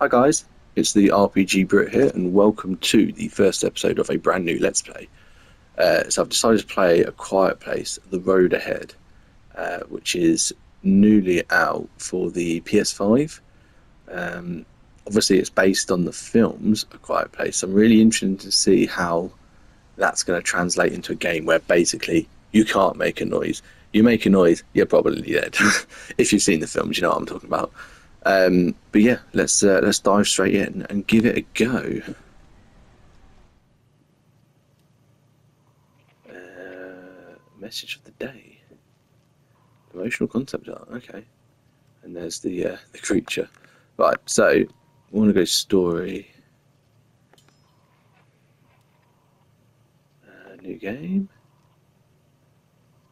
Hi guys, it's the RPG Brit here, and welcome to the first episode of a brand new Let's Play. Uh, so I've decided to play A Quiet Place: The Road Ahead, uh, which is newly out for the PS5. Um, obviously, it's based on the films A Quiet Place. I'm really interested to see how that's going to translate into a game where basically you can't make a noise. You make a noise, you're probably dead. if you've seen the films, you know what I'm talking about. Um, but yeah, let's uh, let's dive straight in and give it a go. Uh, message of the day. Emotional concept art. Okay, and there's the uh, the creature. Right. So I want to go story. Uh, new game.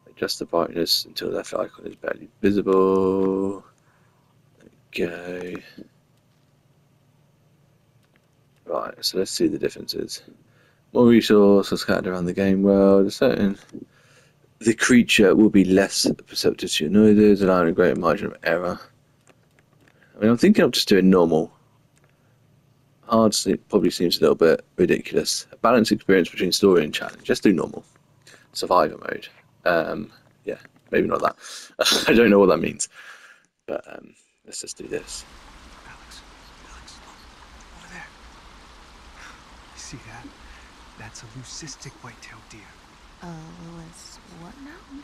Adjust the brightness until left icon is barely visible go. Right, so let's see the differences. More resources scattered around the game world. Certain the creature will be less perceptive to your noises, allowing a greater margin of error. I mean, I'm thinking of just doing normal. Hard probably seems a little bit ridiculous. A balanced experience between story and challenge. Just do normal. Survivor mode. Um, yeah, maybe not that. I don't know what that means. But um, Let's just do this. Alex, Alex, look, over there. You see that? That's a leucistic white-tailed deer. Uh, Lewis, what now?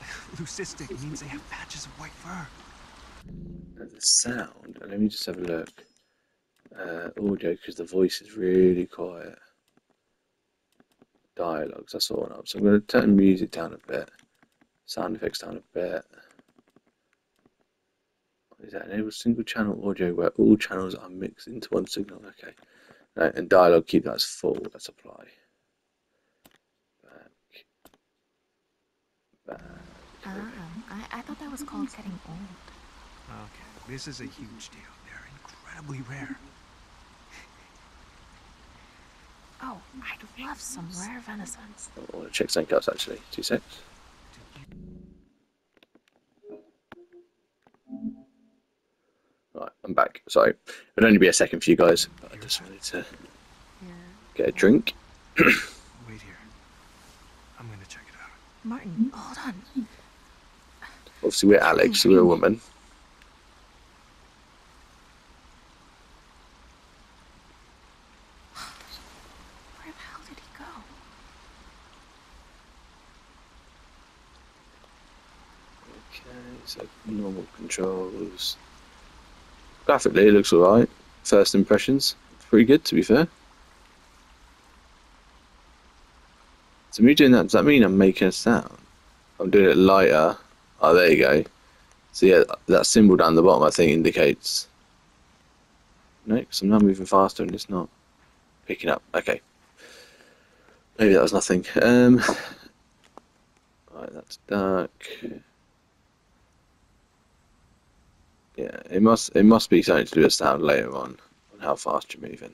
leucistic means they have patches of white fur. the sound, let me just have a look. Uh, audio, because the voice is really quiet. Dialogues, that's all up. So I'm going to turn music down a bit. Sound effects down a bit is that enable single channel audio where all channels are mixed into one signal. Okay. Right, and dialogue keep that's full. Let's apply. Back. Back. Ah, I, I thought that was called getting old. Okay, this is a huge deal. They're incredibly rare. Oh, I'd love some rare venison. I want to check something else actually. Two seconds. Right, I'm back. Sorry, it'll only be a second for you guys, but I just wanted to yeah. get a drink. Wait here. I'm gonna check it out. Martin, hold on. Obviously, we're Alex, so we're a woman. Where the hell did he go? Okay, so normal controls. Graphically, it looks alright. First impressions, pretty good to be fair. So me doing that, does that mean I'm making a sound? I'm doing it lighter. Oh, there you go. So yeah, that symbol down the bottom I think indicates... No, because I'm now moving faster and it's not picking up. Okay. Maybe that was nothing. Um, right, that's dark. Yeah, it must it must be something to do with sound later on, on how fast you're moving.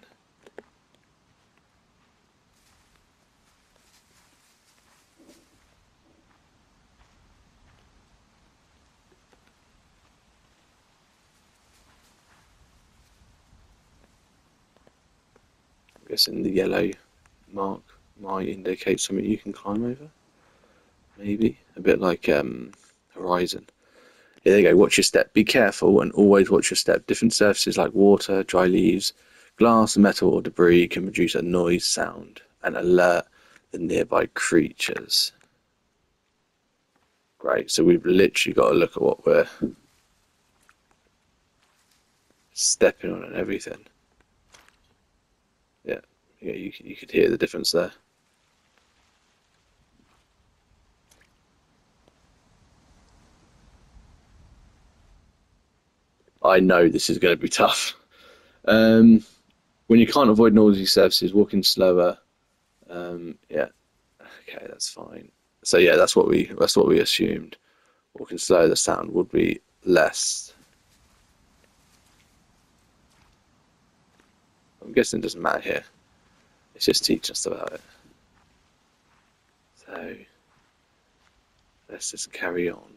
I'm guessing the yellow mark might indicate something you can climb over. Maybe a bit like um, Horizon. There you go. Watch your step. Be careful and always watch your step. Different surfaces like water, dry leaves, glass, metal, or debris can produce a noise sound and alert the nearby creatures. Great. So we've literally got to look at what we're stepping on and everything. Yeah, yeah. You you could hear the difference there. I know this is going to be tough. Um, when you can't avoid noisy surfaces, walking slower. Um, yeah, okay, that's fine. So yeah, that's what we that's what we assumed. Walking slower, the sound would be less. I'm guessing it doesn't matter here. It's just teaching us about it. So let's just carry on.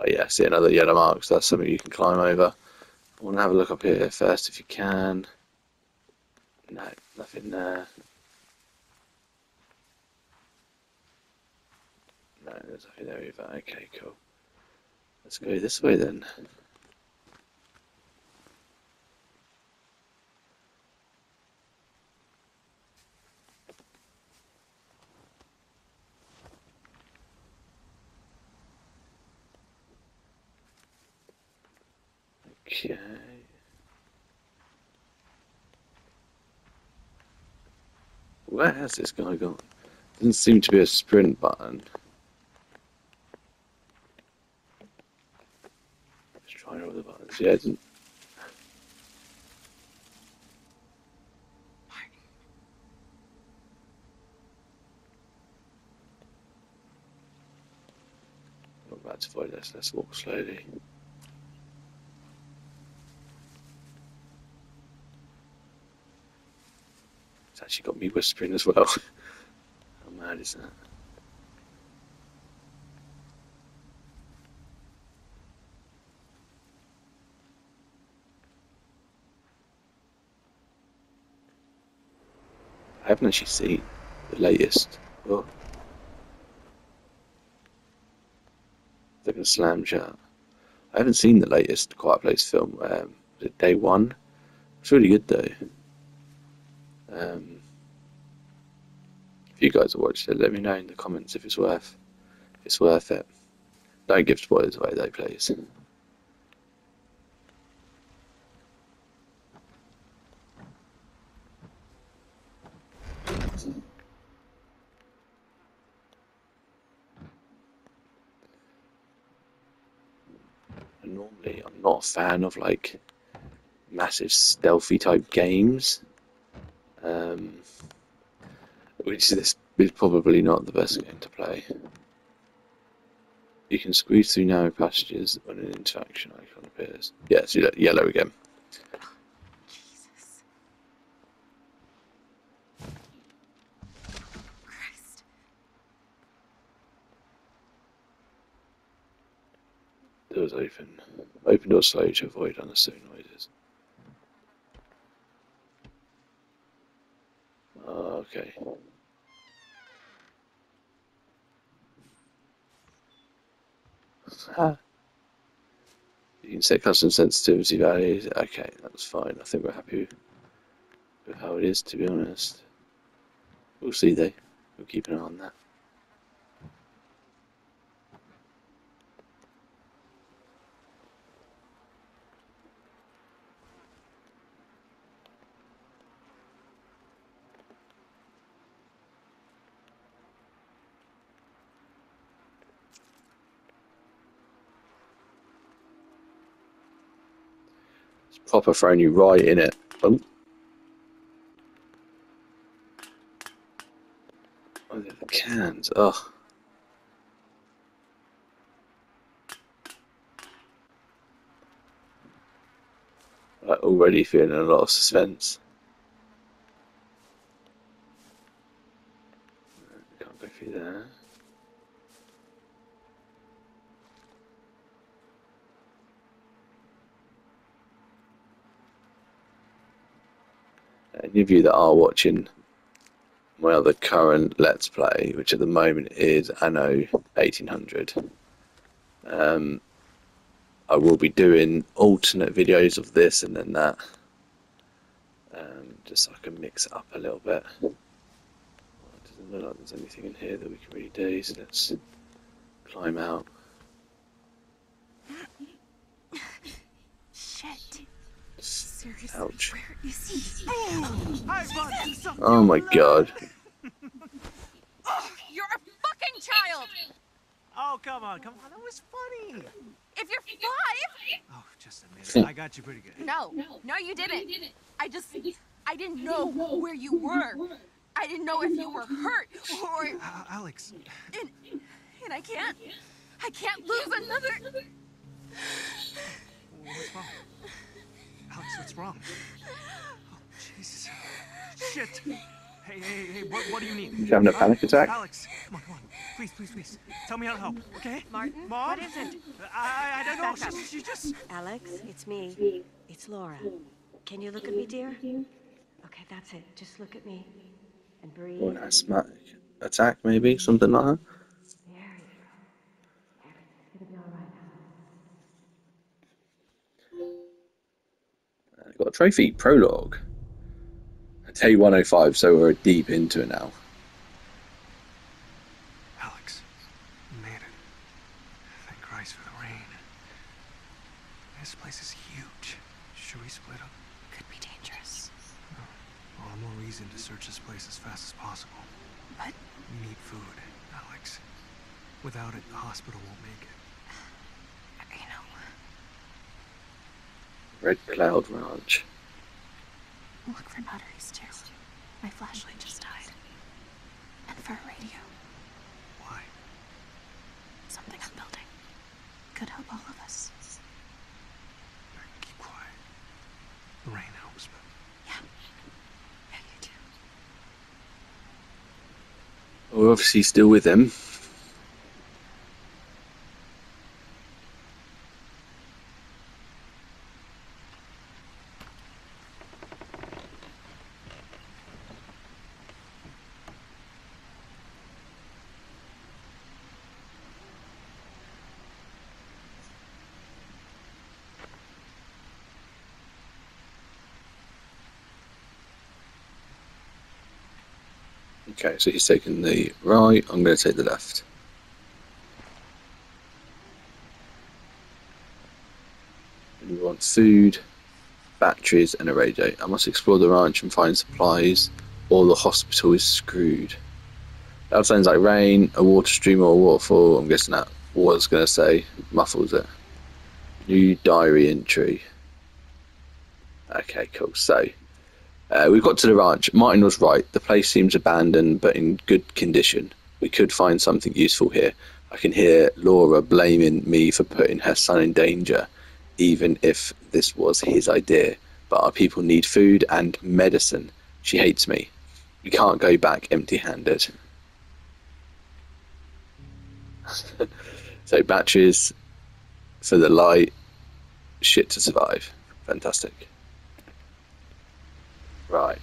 Oh yeah, see another yellow mark, so that's something you can climb over. I want to have a look up here first if you can. No, nothing there. No, there's nothing there either. Okay, cool. Let's go this way then. Okay. Where has this guy gone? Doesn't seem to be a sprint button. Let's try all the buttons. Yeah. Not to avoid this. Let's walk slowly. Actually got me whispering as well. How mad is that? I haven't actually seen the latest. Oh. They're gonna slam shut. I haven't seen the latest Quiet Place film. Um, day one? It's really good though. Um, you guys have watched it, let me know in the comments if it's worth if it's worth it. Don't give spoilers away though, please. Normally, I'm not a fan of like massive stealthy type games. Um, which this is probably not the best game to play. You can squeeze through narrow passages when an interaction icon appears. Yeah, that yellow again. Doors open. Open doors slowly to avoid unnecessary noises. Oh, okay. You can set custom sensitivity values. Okay, that's fine. I think we're happy with how it is, to be honest. We'll see though. We'll keep an eye on that. Proper throwing you right in it. Oh. Oh, the cans. Right, already feeling a lot of suspense. Can't go through there. Any of you that are watching my other current Let's Play, which at the moment is Anno 1800, um, I will be doing alternate videos of this and then that, um, just so I can mix it up a little bit. It doesn't look like there's anything in here that we can really do, so let's climb out. Shit. Seriously, Ouch. where is he? Hi, bud. do something. Oh my god. You're a fucking child! Oh, come on, come on. That was funny. If you're five! Oh, just a minute. I got you pretty good. No, no, you didn't. I just, I didn't know where you were. I didn't know if you were hurt or, Uh, Alex, and I can't, I can't lose another. what's wrong? Alex, what's wrong? Oh, Jesus. Shit. Hey, hey, hey, what, what do you need? You having a panic attack? Alex, come on, come on. please, please, please. Tell me how to help, okay? Martin, Mom? what is it? I, I don't know. Back up. She, she just. Alex, it's me. It's Laura. Can you look at me, dear? Okay, that's it. Just look at me and breathe. Or an asthmatic attack, maybe something like that. Got a trophy prologue. Day 105, so we're deep into it now. Alex, you made it. Thank Christ for the rain. This place is huge. Should we split up? Could be dangerous. All the more reason to search this place as fast as possible. But We need food, Alex. Without it, the hospital won't make it. you know, Red Cloud Ranch. look for batteries too. My flashlight just died. And for a radio. Why? Something I'm building. Could help all of us. Keep quiet. The rain helps, but Yeah. Yeah, you too. We're obviously still with him. Okay, so he's taking the right, I'm going to take the left. And we want food, batteries, and a radio. I must explore the ranch and find supplies, or the hospital is screwed. That sounds like rain, a water stream, or a waterfall. I'm guessing that was going to say muffles it. New diary entry. Okay, cool. So, uh, we got to the ranch. Martin was right. The place seems abandoned but in good condition. We could find something useful here. I can hear Laura blaming me for putting her son in danger, even if this was his idea. But our people need food and medicine. She hates me. We can't go back empty handed. so, batteries for the light, shit to survive. Fantastic. Right.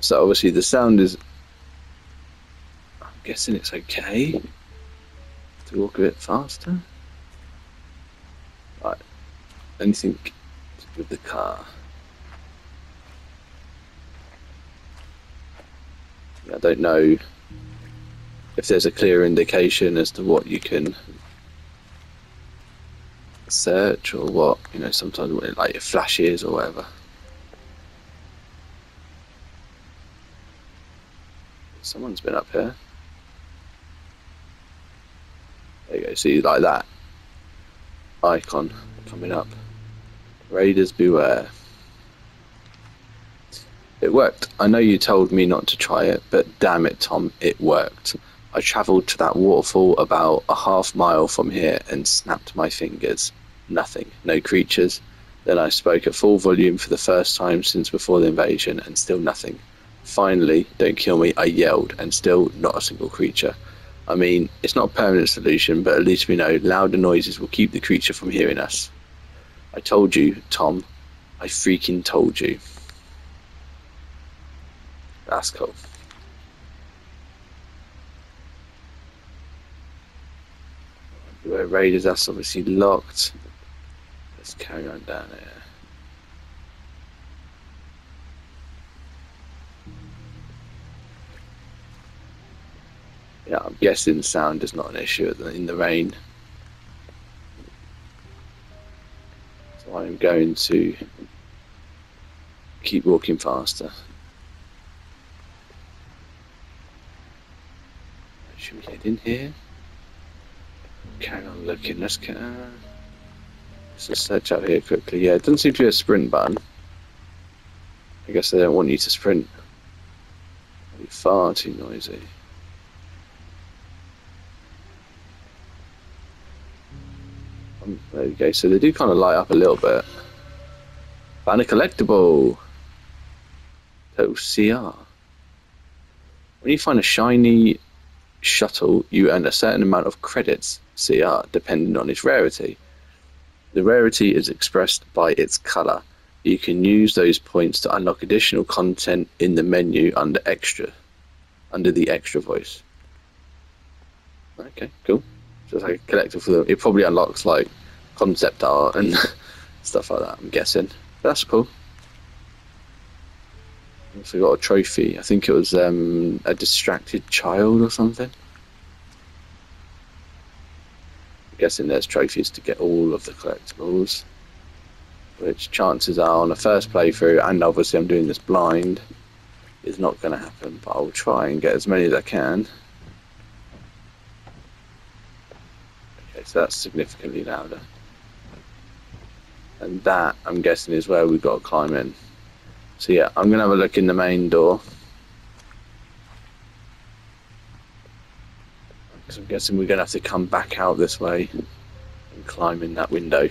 So obviously the sound is. I'm guessing it's okay to walk a bit faster. Right. Anything with the car? I don't know if there's a clear indication as to what you can search or what you know. Sometimes when it like it flashes or whatever. Someone's been up here. There you go. See, like that icon coming up. Raiders beware. It worked. I know you told me not to try it, but damn it, Tom, it worked. I travelled to that waterfall about a half mile from here and snapped my fingers. Nothing. No creatures. Then I spoke at full volume for the first time since before the invasion, and still nothing. Finally, don't kill me, I yelled, and still not a single creature. I mean, it's not a permanent solution, but at least we know louder noises will keep the creature from hearing us. I told you, Tom. I freaking told you. That's cool. Where Raiders, that's obviously locked. Let's carry on down here. Yeah, I'm guessing sound is not an issue in the rain. So I'm going to keep walking faster. Should we head in here? Carry on looking. Let's get. Uh, let's search out here quickly. Yeah, it doesn't seem to be a sprint button. I guess they don't want you to sprint. Be far too noisy. There we go. So they do kind of light up a little bit. Banner collectible. Total CR. When you find a shiny shuttle, you earn a certain amount of credits, CR, depending on its rarity. The rarity is expressed by its color. You can use those points to unlock additional content in the menu under extra, under the extra voice. Okay, cool. Just like a collectible for them. It probably unlocks like concept art and stuff like that. I'm guessing. That's cool. We got a trophy. I think it was um, a distracted child or something. I'm guessing there's trophies to get all of the collectibles. Which chances are on a first playthrough, and obviously I'm doing this blind, is not going to happen. But I'll try and get as many as I can. Okay, so that's significantly louder. And that, I'm guessing, is where we've got to climb in. So yeah, I'm going to have a look in the main door. Because I'm guessing we're going to have to come back out this way and climb in that window.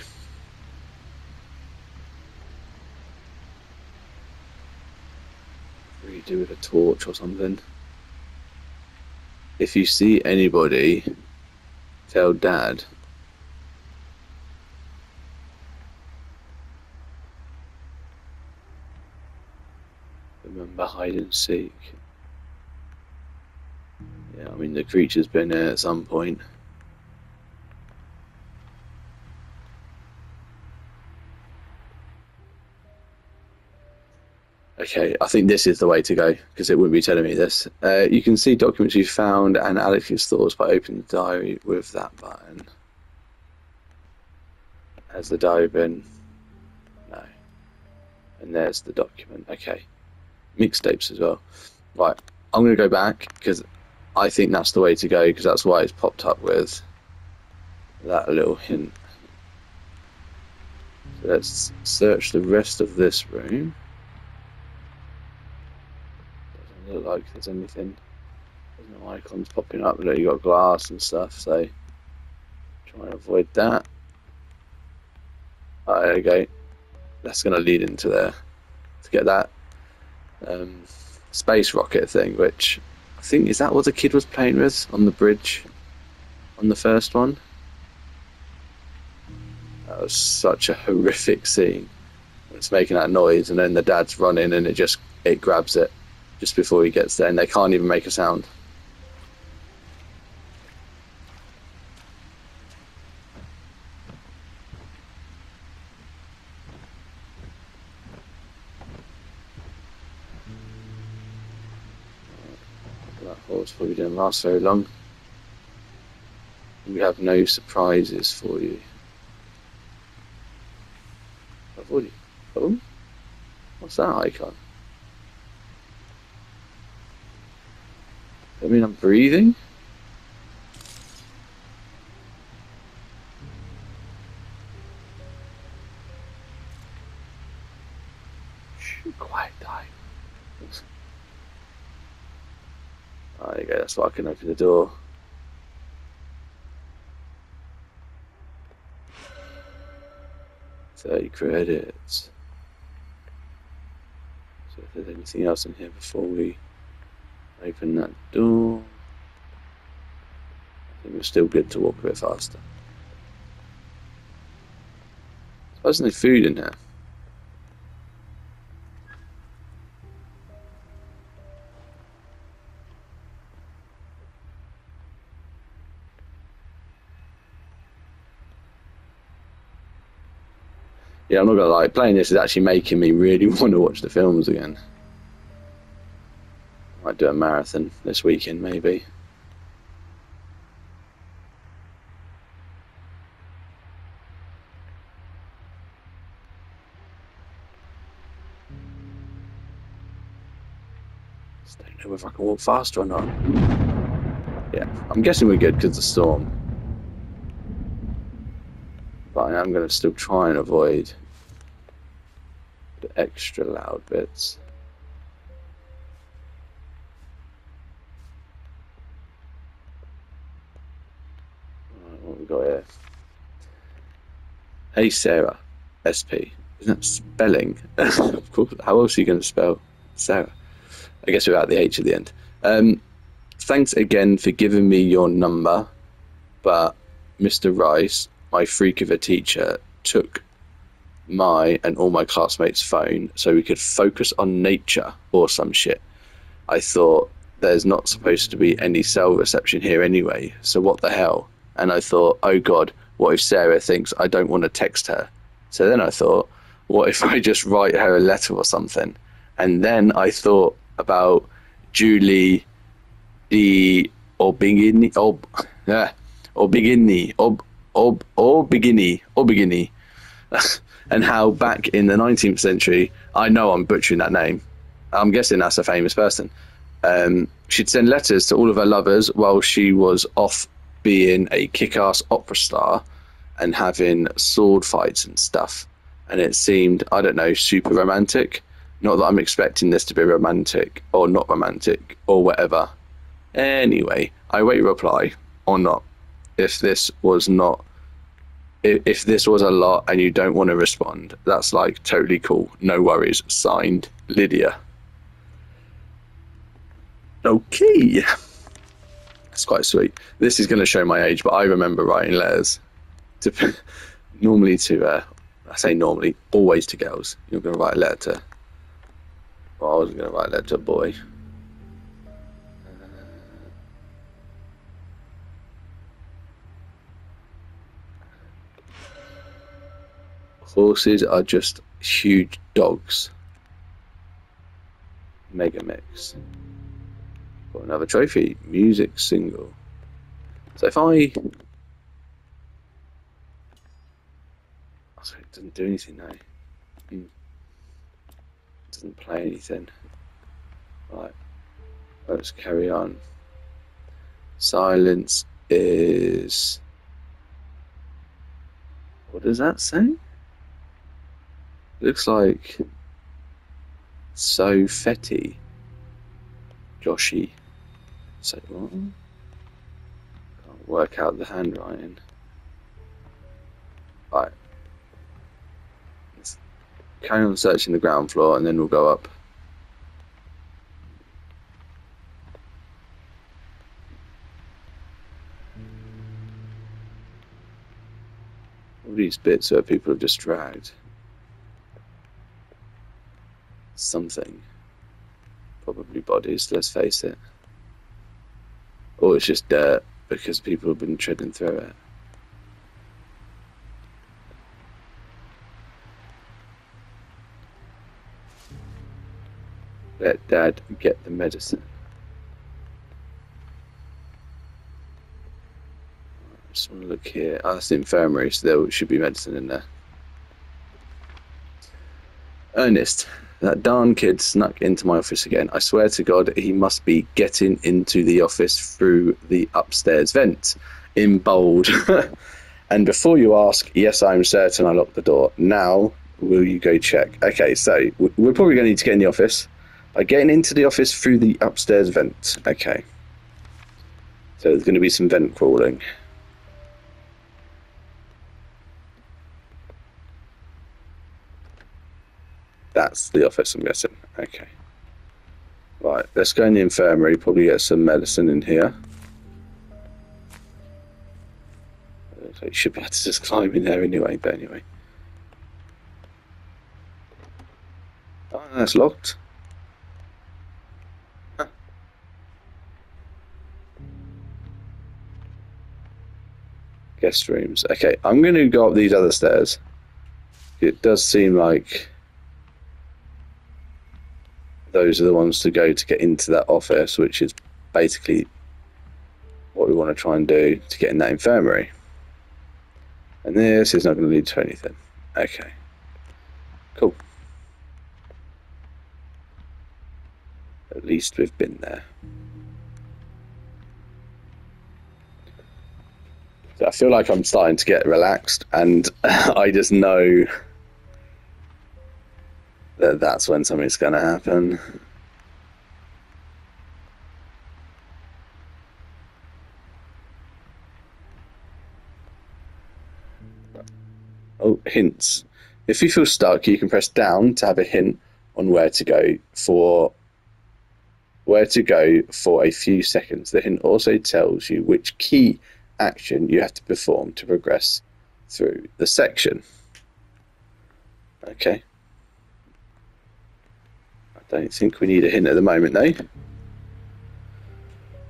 What do you do with a torch or something? If you see anybody, tell dad. Remember hide and seek. Yeah, I mean the creature's been there at some point. Okay, I think this is the way to go because it wouldn't be telling me this. Uh, you can see documents you found and Alex's thoughts by opening the diary with that button. Has the diary been? No. And there's the document. Okay. Mixtapes as well. Right, I'm going to go back because I think that's the way to go because that's why it's popped up with that little hint. So let's search the rest of this room. Doesn't look like there's anything. There's no icons popping up. Look, you got glass and stuff, so try and avoid that. We go. That's going to lead into there to get that um, space rocket thing, which I think is that what the kid was playing with on the bridge on the first one. That was such a horrific scene. It's making that noise, and then the dad's running, and it just it grabs it just before he gets there, and they can't even make a sound. That horse probably didn't last very long. We have no surprises for you. I've already. Oh? What's that icon? I mean, I'm breathing? There you go, that's why I can open the door. Thirty credits. So if there's anything else in here before we open that door. I think we're still good to walk a bit faster. No food in there. Yeah, I'm not gonna lie. Playing this is actually making me really want to watch the films again. Might do a marathon this weekend, maybe. Just don't know if I can walk faster or not. Yeah, I'm guessing we're good because of the storm. But I am going to still try and avoid the extra loud bits. What we got here? Hey Sarah, SP. Isn't that spelling? of course. How else are you going to spell Sarah? I guess without the H at the end. Um, thanks again for giving me your number, but Mr. Rice, my freak of a teacher, took my and all my classmates' phone so we could focus on nature or some shit. I thought there's not supposed to be any cell reception here anyway, so what the hell? And I thought, oh god, what if Sarah thinks I don't want to text her? So then I thought, what if I just write her a letter or something? And then I thought about Julie the Orbigini, Ob, yeah, Orbigini, Ob, Ob, or Orbigini, and how back in the 19th century, I know I'm butchering that name. I'm guessing that's a famous person. Um, she'd send letters to all of her lovers while she was off being a kick-ass opera star and having sword fights and stuff. And it seemed, I don't know, super romantic. Not that I'm expecting this to be romantic or not romantic or whatever. Anyway, I wait reply or not. If this was not, if, this was a lot and you don't want to respond, that's like totally cool. No worries. Signed, Lydia. Okay. That's quite sweet. This is going to show my age, but I remember writing letters to normally to uh, I say normally, always to girls. You're going to write a letter to. Well, I was going to write a letter to a boy. Horses are just huge dogs. Mega mix. Got another trophy. Music single. So if I it doesn't do anything now. Mm. doesn't play anything. Right. Let's carry on. Silence is. What does that say? Looks like. So Fetty. Joshy. So what? Can't work out the handwriting. Right carry on searching the ground floor and then we'll go up. All these bits where people have just dragged something. Probably bodies, let's face it. Or it's just dirt because people have been treading through it. let dad get the medicine. Just want to look here. Ah, oh, that's the infirmary, so there should be medicine in there. Ernest, that darn kid snuck into my office again. I swear to God, he must be getting into the office through the upstairs vent in bold. and before you ask, yes, I'm certain I locked the door. Now, will you go check? Okay, so we're probably going to need to get in the office by getting into the office through the upstairs vent. Okay. So there's going to be some vent crawling. That's the office, I'm guessing. Okay. Right, let's go in the infirmary, probably get some medicine in here. So should be able to just climb in there anyway, but anyway. Oh, that's locked. Guest rooms. Okay, I'm going to go up these other stairs. It does seem like those are the ones to go to get into that office, which is basically what we want to try and do to get in that infirmary. And this is not going to lead to anything. Okay. Cool. At least we've been there. I feel like I'm starting to get relaxed, and I just know that that's when something's going to happen. Oh, hints. If you feel stuck, you can press down to have a hint on where to go for where to go for a few seconds. The hint also tells you which key action you have to perform to progress through the section. Okay. Don't think we need a hint at the moment, though.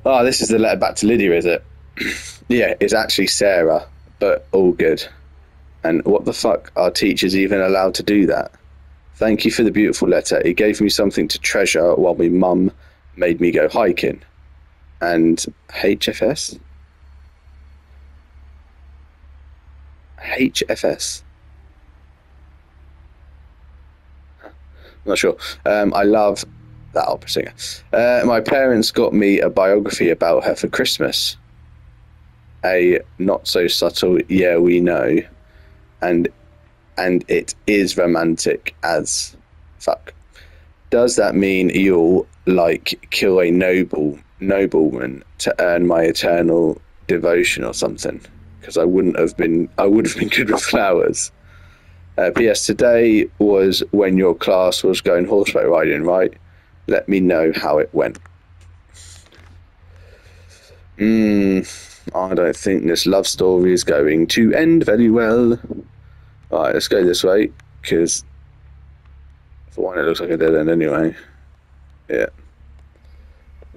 Oh, this is the letter back to Lydia, is it? yeah, it's actually Sarah, but all good. And what the fuck are teachers even allowed to do that? Thank you for the beautiful letter. It gave me something to treasure while my mum made me go hiking. And HFS? HFS? Not sure. Um, I love that opera singer. Uh, my parents got me a biography about her for Christmas. A not so subtle, yeah, we know, and and it is romantic as fuck. Does that mean you'll like kill a noble nobleman to earn my eternal devotion or something? Because I wouldn't have been, I would have been good with flowers. Uh, P.S. Today was when your class was going horseback riding, right? Let me know how it went. Hmm, I don't think this love story is going to end very well. Alright, let's go this way, because for one, it looks like a dead end anyway. Yeah.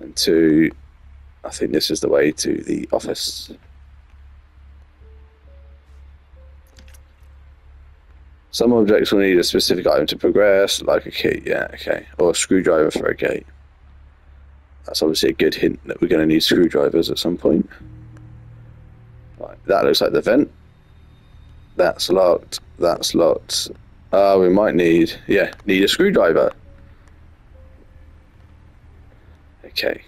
And two, I think this is the way to the office. Some objects will need a specific item to progress, like a key, yeah, okay. Or a screwdriver for a gate. That's obviously a good hint that we're going to need screwdrivers at some point. Right, that looks like the vent. That's locked. That's locked. Uh, we might need, yeah, need a screwdriver. Okay.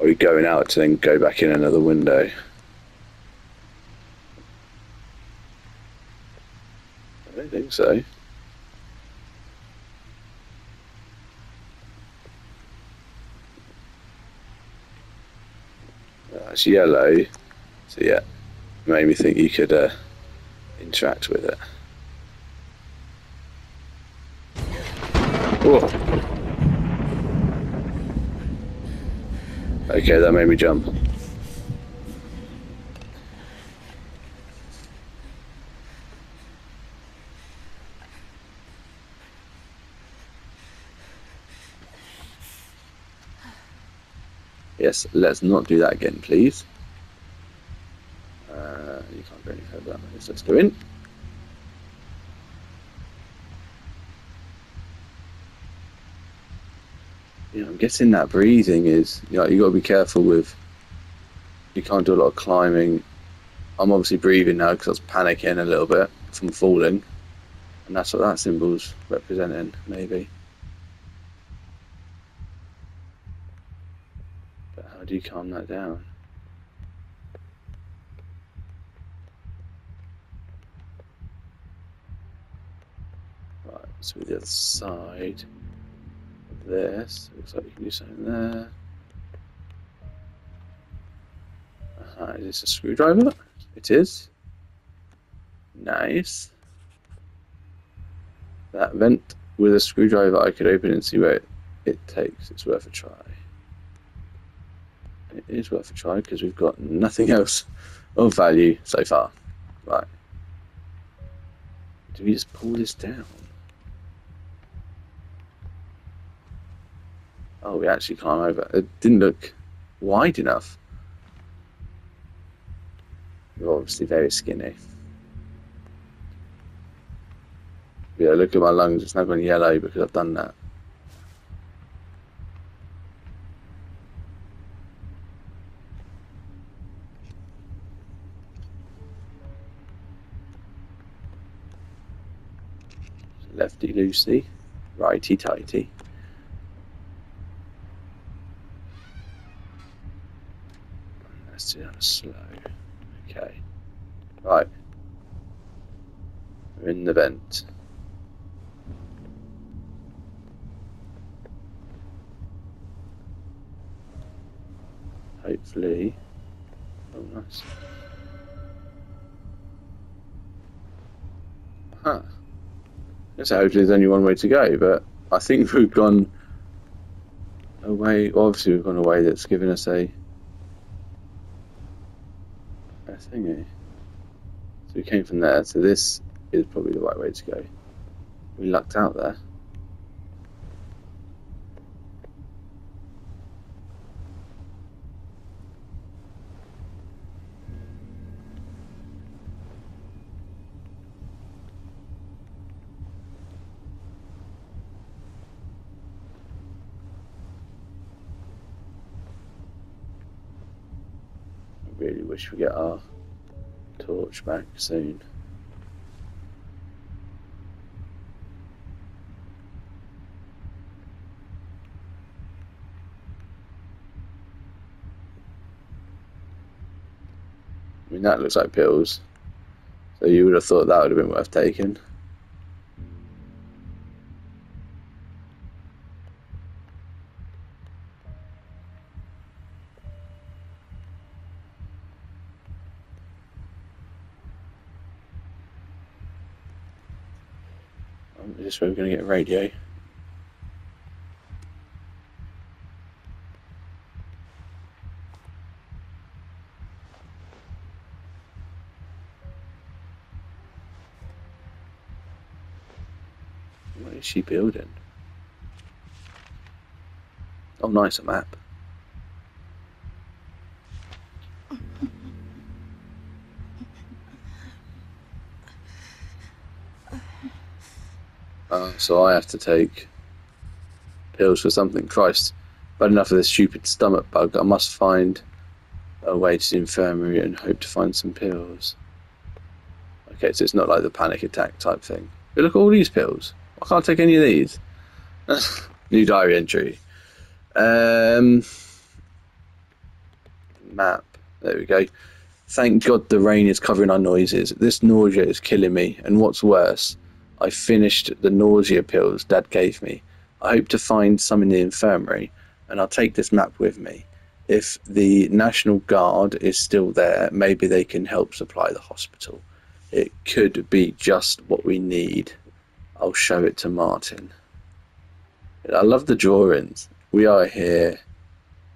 Are we going out to then go back in another window? I don't think so. That's yellow. So yeah, made me think you could uh, interact with it. Whoa. Okay, that made me jump. Yes, let's not do that again, please. Uh, you can't go any further. Let's, let's go in. Guessing that breathing is, you know, you got to be careful with. You can't do a lot of climbing. I'm obviously breathing now because I was panicking a little bit from falling, and that's what that symbol's representing, maybe. But how do you calm that down? Right, so the other side this, looks like we can do something there. Uh, is this a screwdriver? It is. Nice. That vent with a screwdriver I could open and see where it, it takes. It's worth a try. It is worth a try because we've got nothing else of value so far. Right. Do we just pull this down? Oh, we actually climb over. It didn't look wide enough. You're obviously very skinny. Yeah, look at my lungs. It's now gone yellow because I've done that. Lefty loosey, righty tighty. Let's do slow. Okay. Right. We're in the vent. hopefully. Oh, nice. Huh. Guess hopefully there's only one way to go, but I think we've gone away. Obviously, we've gone away that's given us a a thingy. So we came from there. So this is probably the right way to go. We lucked out there. Wish we get our torch back soon. I mean, that looks like pills. So you would have thought that would have been worth taking. This where we're going to get a radio? What is she building? Oh, nice, a map. So I have to take pills for something. Christ, but enough of this stupid stomach bug. I must find a way to the infirmary and hope to find some pills. Okay, so it's not like the panic attack type thing. But look at all these pills. I can't take any of these. New diary entry. Um, map. There we go. Thank God the rain is covering our noises. This nausea is killing me. And what's worse, I finished the nausea pills Dad gave me. I hope to find some in the infirmary, and I'll take this map with me. If the National Guard is still there, maybe they can help supply the hospital. It could be just what we need. I'll show it to Martin. I love the drawings. We are here,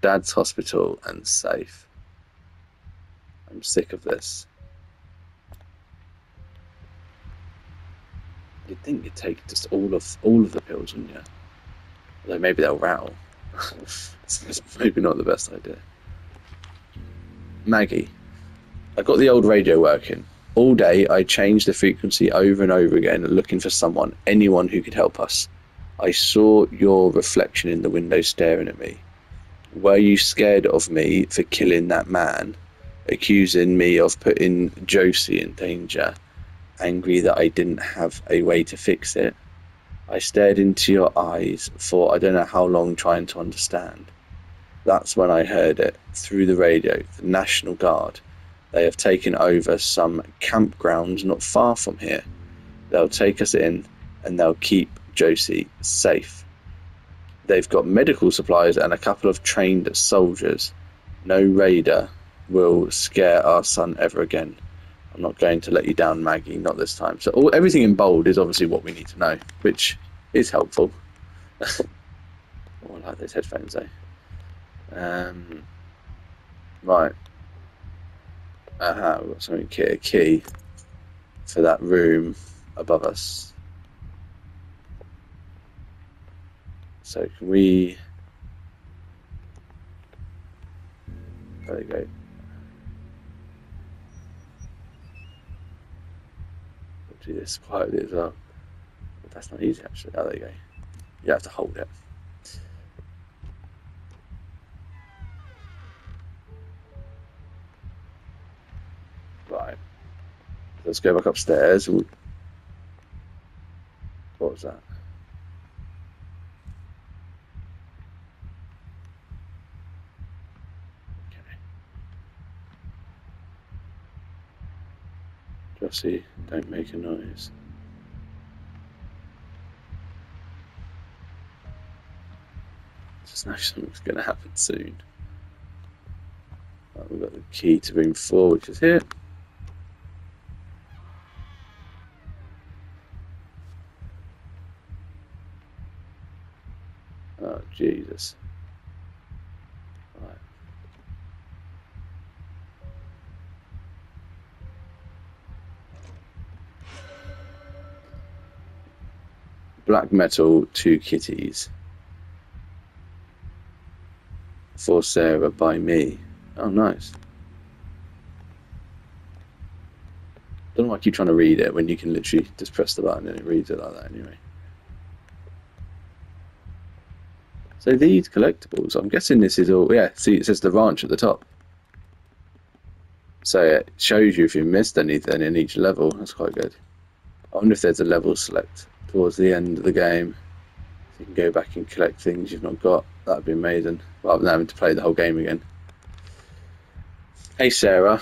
Dad's hospital, and safe. I'm sick of this. You'd think you'd take just all of all of the pills, wouldn't you? Although maybe they'll rattle. it's maybe not the best idea. Maggie, I got the old radio working. All day I changed the frequency over and over again, looking for someone, anyone who could help us. I saw your reflection in the window staring at me. Were you scared of me for killing that man, accusing me of putting Josie in danger, angry that I didn't have a way to fix it? I stared into your eyes for I don't know how long trying to understand. That's when I heard it through the radio. The National Guard. They have taken over some campgrounds not far from here. They'll take us in and they'll keep Josie safe. They've got medical supplies and a couple of trained soldiers. No raider will scare our son ever again. I'm not going to let you down, Maggie, not this time. So all, everything in bold is obviously what we need to know, which is helpful. oh, I like those headphones though. Um, right. Aha, we've got something key, a key for that room above us. So can we? There we go. Do this quietly as well. But that's not easy actually. Oh, there you go. You have to hold it. Right. Let's go back upstairs. What was that? Okay. Jossie, don't make a noise. Just know something's going to happen soon. we've got the key to room four, which is here. Oh, Jesus. Black metal, two kitties. For Sarah by me. Oh, nice. Don't know why I keep trying to read it when you can literally just press the button and it reads it like that anyway. So these collectibles, I'm guessing this is all, yeah, see it says the ranch at the top. So it shows you if you missed anything in each level, that's quite good. I wonder if there's a level select towards the end of the game. You can go back and collect things you've not got, that'd be amazing, rather than having to play the whole game again. Hey Sarah,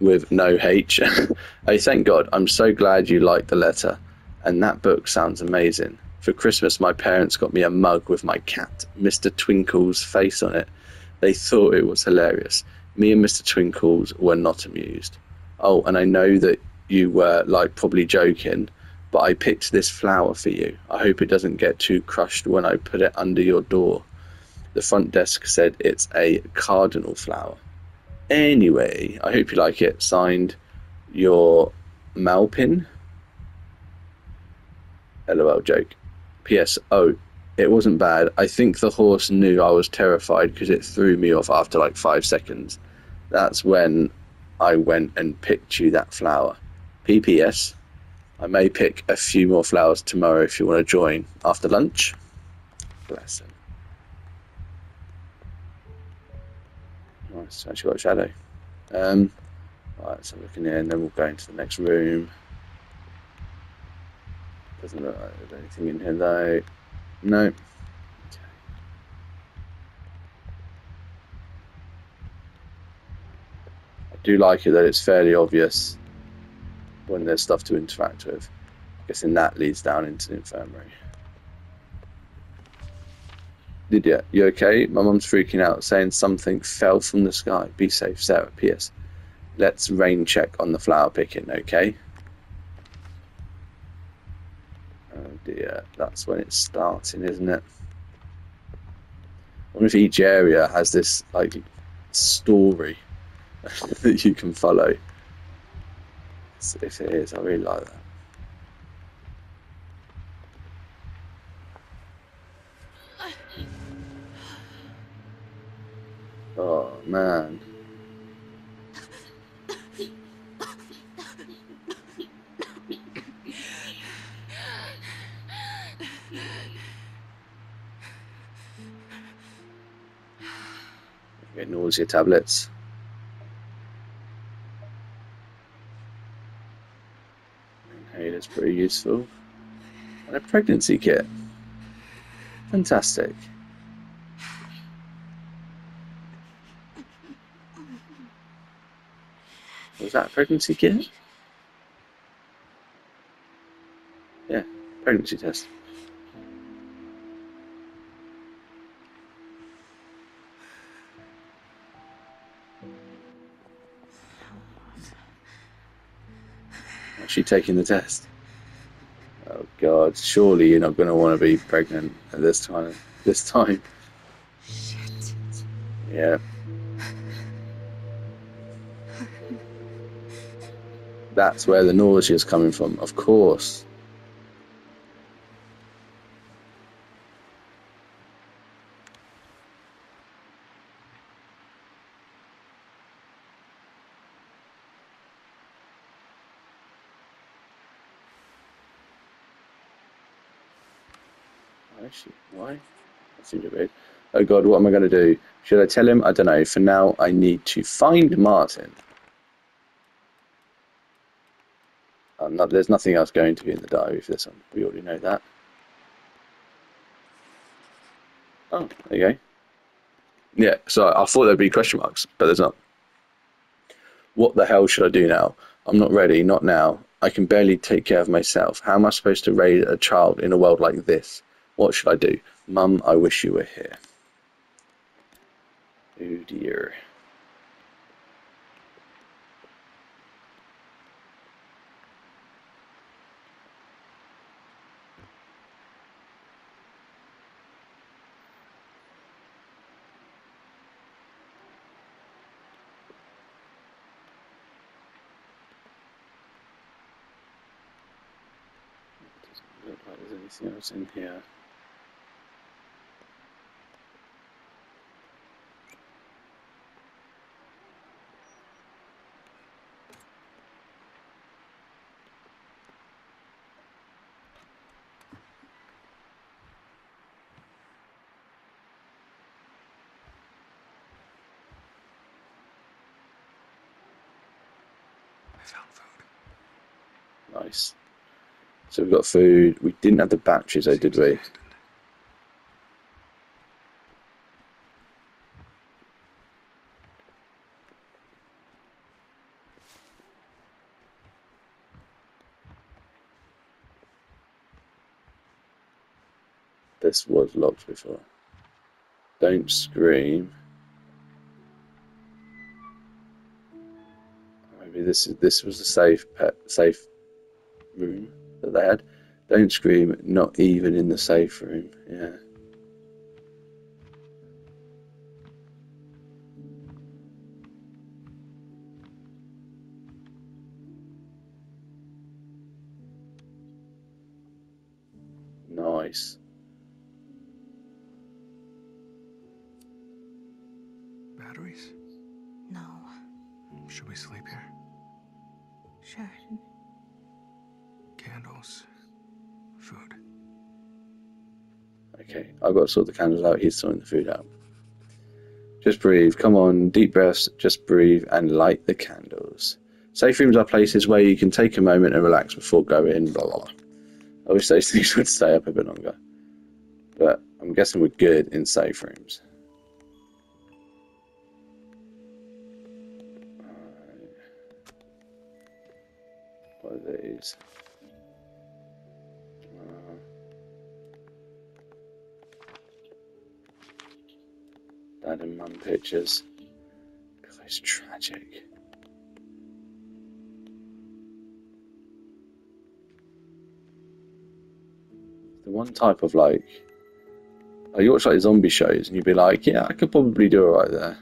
with no H. oh, thank God, I'm so glad you liked the letter, and that book sounds amazing. For Christmas, my parents got me a mug with my cat, Mr. Twinkle's face on it. They thought it was hilarious. Me and Mr. Twinkles were not amused. Oh, and I know that you were like probably joking, but I picked this flower for you. I hope it doesn't get too crushed when I put it under your door. The front desk said it's a cardinal flower. Anyway, I hope you like it. Signed, your Malpin. LOL joke. P.S. Oh, it wasn't bad. I think the horse knew I was terrified because it threw me off after like five seconds. That's when I went and picked you that flower. P.P.S. I may pick a few more flowers tomorrow if you want to join after lunch. Bless him. Nice, actually got a shadow. Um, right, so looking here, and then we'll go into the next room. Doesn't look like there's anything in here though. No. Okay. I do like it that it's fairly obvious when there's stuff to interact with. I'm guessing that leads down into the infirmary. Lydia, you okay? My mum's freaking out, saying something fell from the sky. Be safe, Sarah. P.S. Let's rain check on the flower picking, okay? Oh dear, that's when it's starting, isn't it? I wonder if each area has this like story that you can follow. If it is, I really like that. Oh man. Get nausea tablets. Pretty useful. And a pregnancy kit. Fantastic. Was that a pregnancy kit? Yeah, pregnancy test. Actually taking the test. God! Surely you're not going to want to be pregnant at this time. This time. Shit. Yeah. That's where the nausea is coming from, of course. Actually, why? That seems a bit. Oh God, what am I going to do? Should I tell him? I don't know. For now, I need to find Martin. Not, there's nothing else going to be in the diary for this one. We already know that. Oh, there you go. Yeah, so I thought there'd be question marks, but there's not. What the hell should I do now? I'm not ready, not now. I can barely take care of myself. How am I supposed to raise a child in a world like this? What should I do? Mum, I wish you were here. Oh dear. There's anything else in here. We've got food. We didn't have the batteries though, did we? This was locked before. Don't scream. Maybe this is this was a safe pet safe room that they had. Don't scream, not even in the safe room. Yeah. Nice. Batteries? No. Should we sleep here? Sure. Candles. Food. Okay, I've got to sort the candles out. He's sorting the food out. Just breathe. Come on, deep breaths. Just breathe and light the candles. Safe rooms are places where you can take a moment and relax before going. Blah blah. blah. I wish those things would stay up a bit longer, but I'm guessing we're good in safe rooms. What are these? Dad and mum pictures. God, it's tragic. The one type of like, you watch like zombie shows and you'd be like, yeah, I could probably do it right there.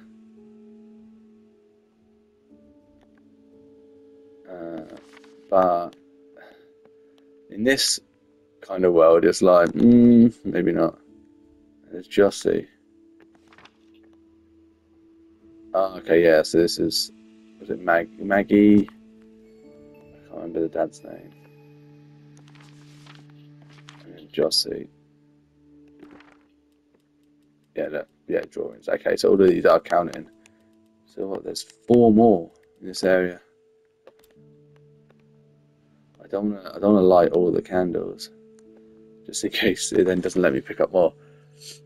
Uh, but in this kind of world, it's like, mm, maybe not. There's Jossie. Oh, okay, yeah. So this is was it Mag Maggie? I can't remember the dad's name. Jossie. Yeah, yeah, drawings. Okay, so all of these are counting. So what? There's four more in this area. I don't want to. I don't want to light all the candles, just in case it then doesn't let me pick up more.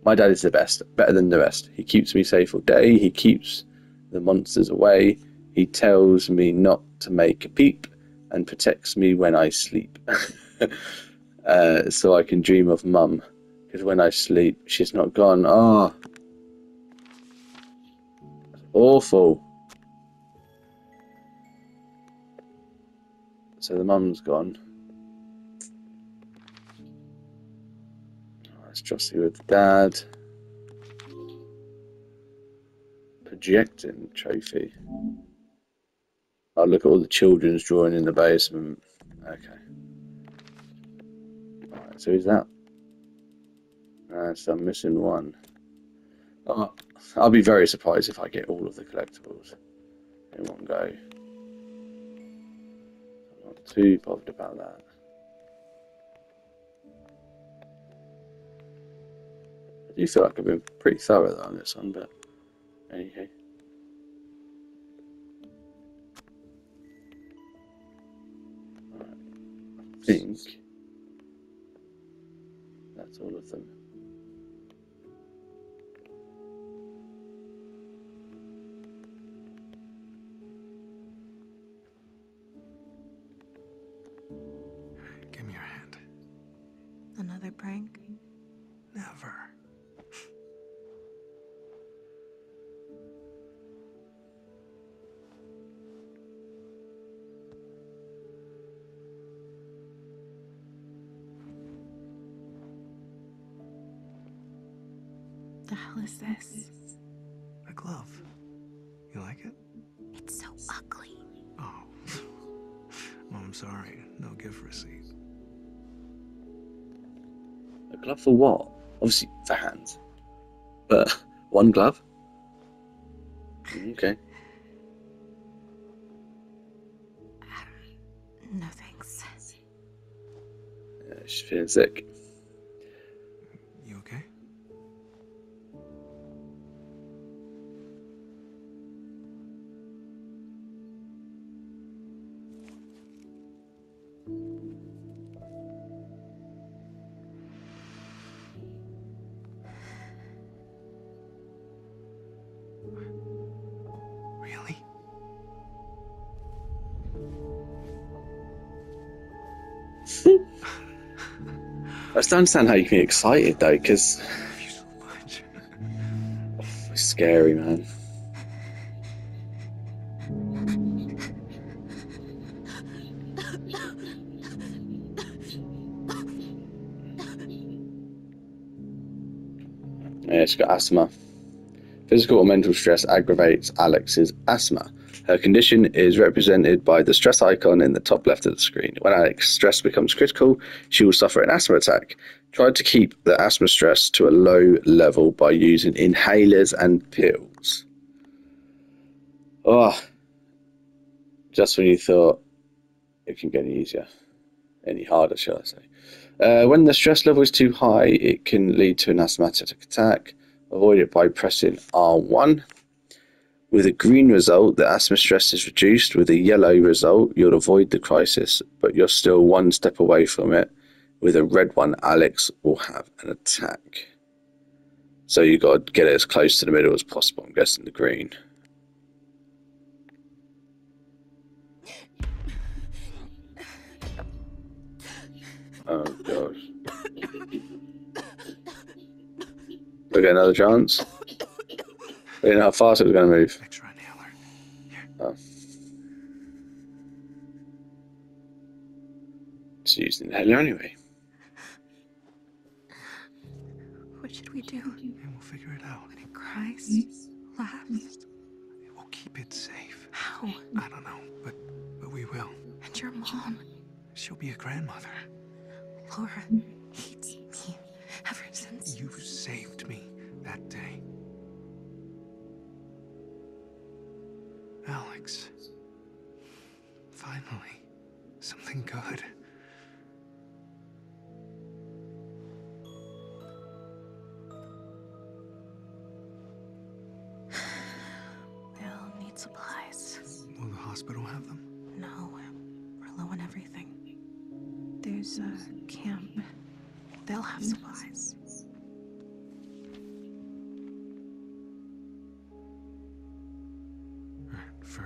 My dad is the best, better than the rest. He keeps me safe all day. He keeps the monsters away. He tells me not to make a peep and protects me when I sleep. uh, so I can dream of mum. Because when I sleep, she's not gone. Oh, awful. So the mum's gone. That's Jossie with dad. Projecting trophy. Oh, look at all the children's drawing in the basement. Okay. Alright, so who's that? Uh, so I'm missing one. Oh, I'll be very surprised if I get all of the collectibles in one go. I'm not too bothered about that. I do feel like I've been pretty thorough on this one, but anyway. Alright, I think that's all of them. Give me your hand. Another prank? Never. Like it? It's so ugly. Oh. well, I'm sorry. No gift receipt. A glove for what? Obviously for hands. But one glove? Okay. Uh, no thanks. Yeah, she's feeling sick. Just don't understand how you can be excited though, because it's scary, man. Yeah, she's got asthma. Physical or mental stress aggravates Alex's asthma. Her condition is represented by the stress icon in the top left of the screen. When Alex's stress becomes critical, she will suffer an asthma attack. Try to keep the asthma stress to a low level by using inhalers and pills. Oh, just when you thought it can get any easier, any harder, shall I say. Uh, when the stress level is too high, it can lead to an asthmatic attack. Avoid it by pressing R1. With a green result, the asthma stress is reduced. With a yellow result, you'll avoid the crisis, but you're still one step away from it. With a red one, Alex will have an attack. So you got to get it as close to the middle as possible. I'm guessing the green. Oh gosh. We get another chance. We didn't know how fast it was going to move. Extra inhaler. Oh. It's used in inhaler anyway. What should we do? And we'll figure it out. When it cries, laughs. We'll keep it safe. How? I don't know, but but we will. And your mom, She'll be a grandmother. Laura, Alex. Finally. Something good. We'll need supplies. Will the hospital have them? No, we're low on everything. There's a camp. They'll have supplies.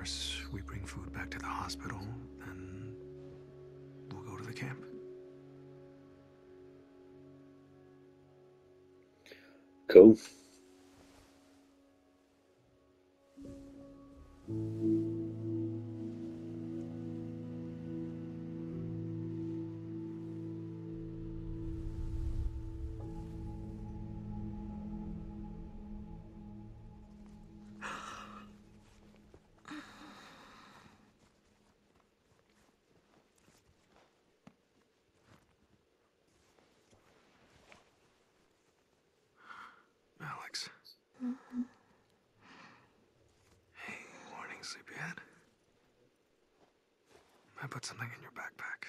First we bring food back to the hospital, then we'll go to the camp. Cool. Hey, morning, sleepyhead. I put something in your backpack,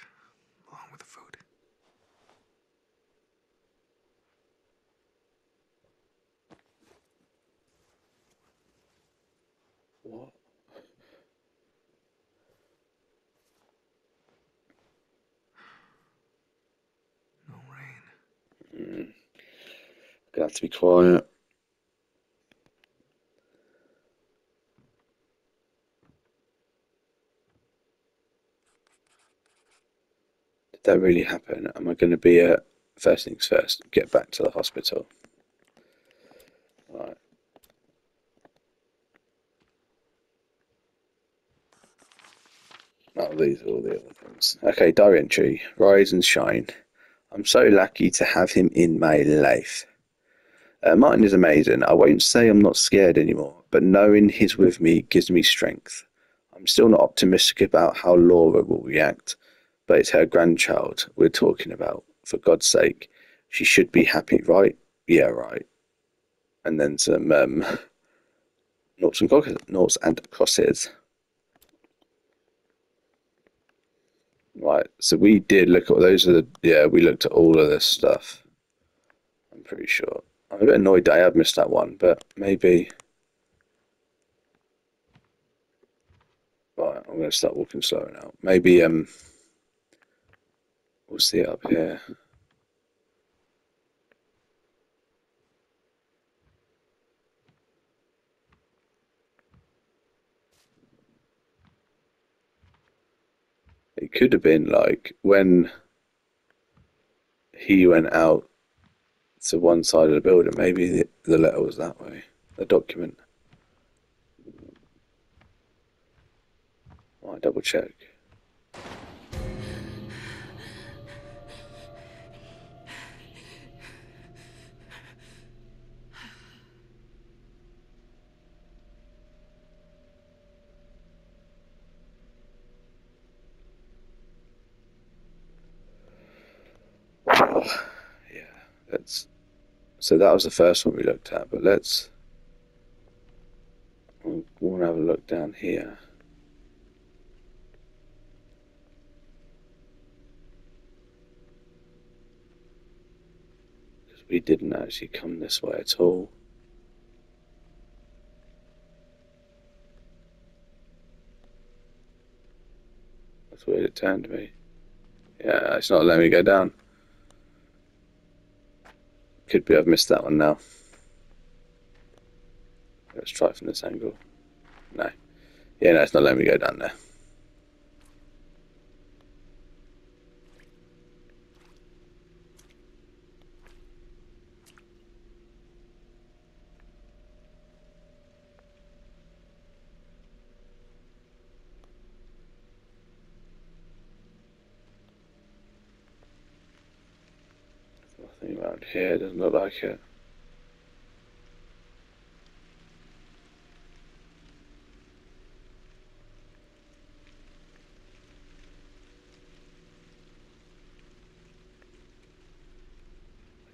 along with the food. What? No rain. Hmm. Gonna have to be quiet. That really happen? Am I going to be at first things first? Get back to the hospital. Right. Oh, these are all the other things. Okay, diary entry. Rise and shine. I'm so lucky to have him in my life. Uh, Martin is amazing. I won't say I'm not scared anymore, but knowing he's with me gives me strength. I'm still not optimistic about how Laura will react, but it's her grandchild we're talking about. For God's sake, She should be happy, right? Yeah, right. And then some um, noughts and crosses. Noughts and crosses. Right, so we did look at those are the yeah, we looked at all of this stuff. I'm pretty sure. I'm a bit annoyed that I have missed that one, but maybe Right, I'm gonna start walking slower now. Maybe um we'll see it up here. It could have been like when he went out to one side of the building, maybe the, the letter was that way, the document. Might double check. yeah, let's. So that was the first one we looked at, but let's. We'll, we'll have a look down here. Because we didn't actually come this way at all. That's weird, it turned me. Yeah, it's not letting me go down. Could be I've missed that one now. Let's try it from this angle. No. Yeah, no, it's not letting me go down there. Around here, doesn't look like it.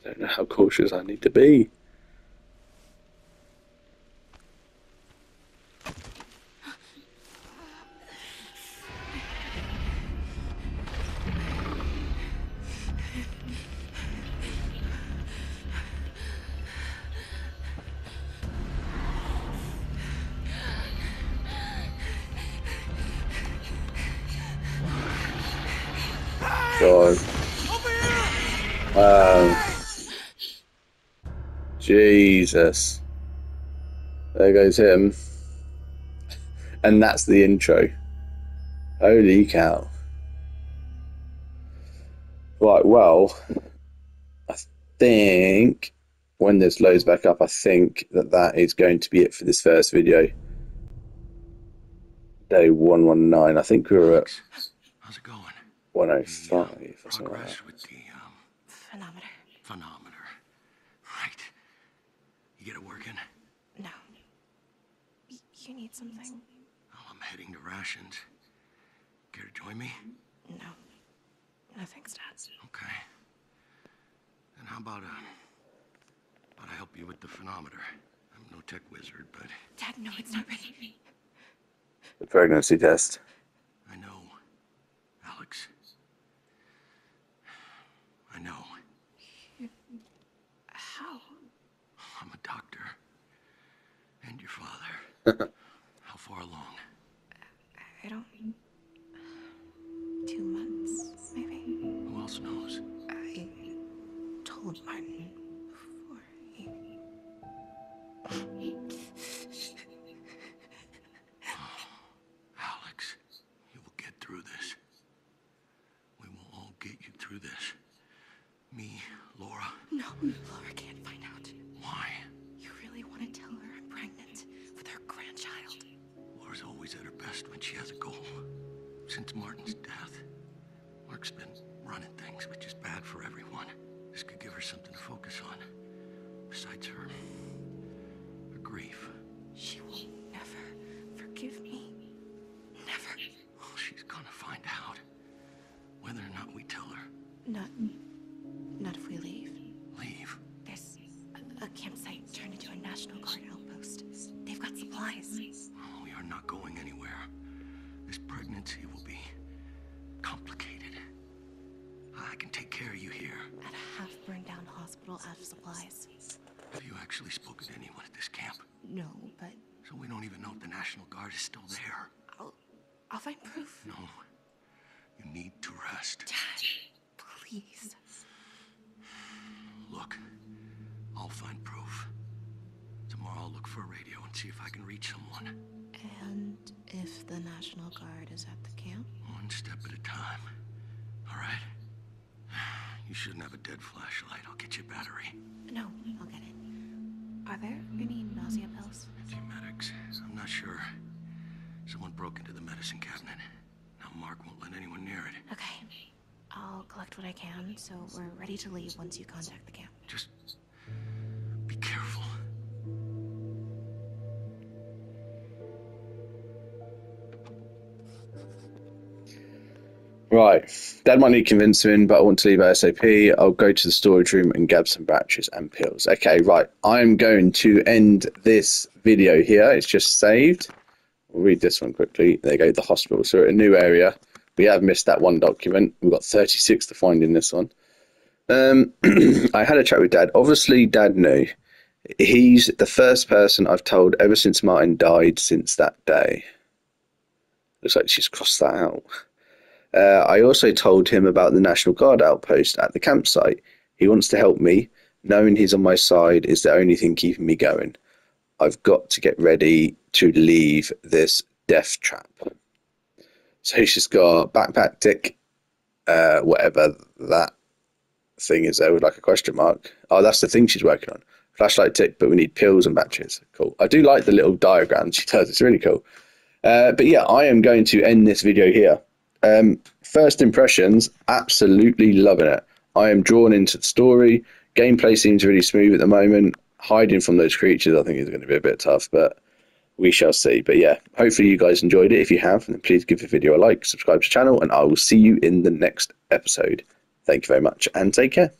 I don't know how cautious I need to be. Jesus. There goes him. And that's the intro. Holy cow. Right, well, I think when this loads back up, I think that that is going to be it for this first video. Day 119. I think we were at How's it going? 105 or something like Progress that. with the um, Phenometer. phonometer. Right. You get it working? No. Y- you need something? Oh, I'm heading to rations. Care to join me? No. No thanks, Dad. Okay. Then how about uh, about I help you with the phonometer? I'm no tech wizard, but Dad, no, it's not ready. The pregnancy test. I know, Alex. I know. How? I'm a doctor. And your father. You shouldn't have a dead flashlight. I'll get you a battery. No, I'll get it. Are there any nausea pills? Medics. I'm not sure. Someone broke into the medicine cabinet. Now Mark won't let anyone near it. Okay. I'll collect what I can, so we're ready to leave once you contact the camp. Just be careful. Right. Dad might need convincing, but I want to leave ASAP. I'll go to the storage room and grab some batteries and pills. Okay, right. I'm going to end this video here. It's just saved. We'll read this one quickly. There you go, the hospital. So a new area. We have missed that one document. We've got 36 to find in this one. Um, I had a chat with Dad. Obviously, Dad knew. He's the first person I've told ever since Martin died since that day. Looks like she's crossed that out. Uh, I also told him about the National Guard outpost at the campsite. He wants to help me. Knowing he's on my side is the only thing keeping me going. I've got to get ready to leave this death trap. So he's just got backpack tick, uh, whatever that thing is there with like a question mark. Oh, that's the thing she's working on. Flashlight tick, but we need pills and batteries. Cool. I do like the little diagram she does. It's really cool. Uh, but yeah, I am going to end this video here. Um, first impressions, absolutely loving it. I am drawn into the story. Gameplay seems really smooth at the moment. Hiding from those creatures, I think, is going to be a bit tough, but we shall see. But yeah, hopefully you guys enjoyed it. If you have, then please give the video a like, subscribe to the channel, and I will see you in the next episode. Thank you very much, and take care.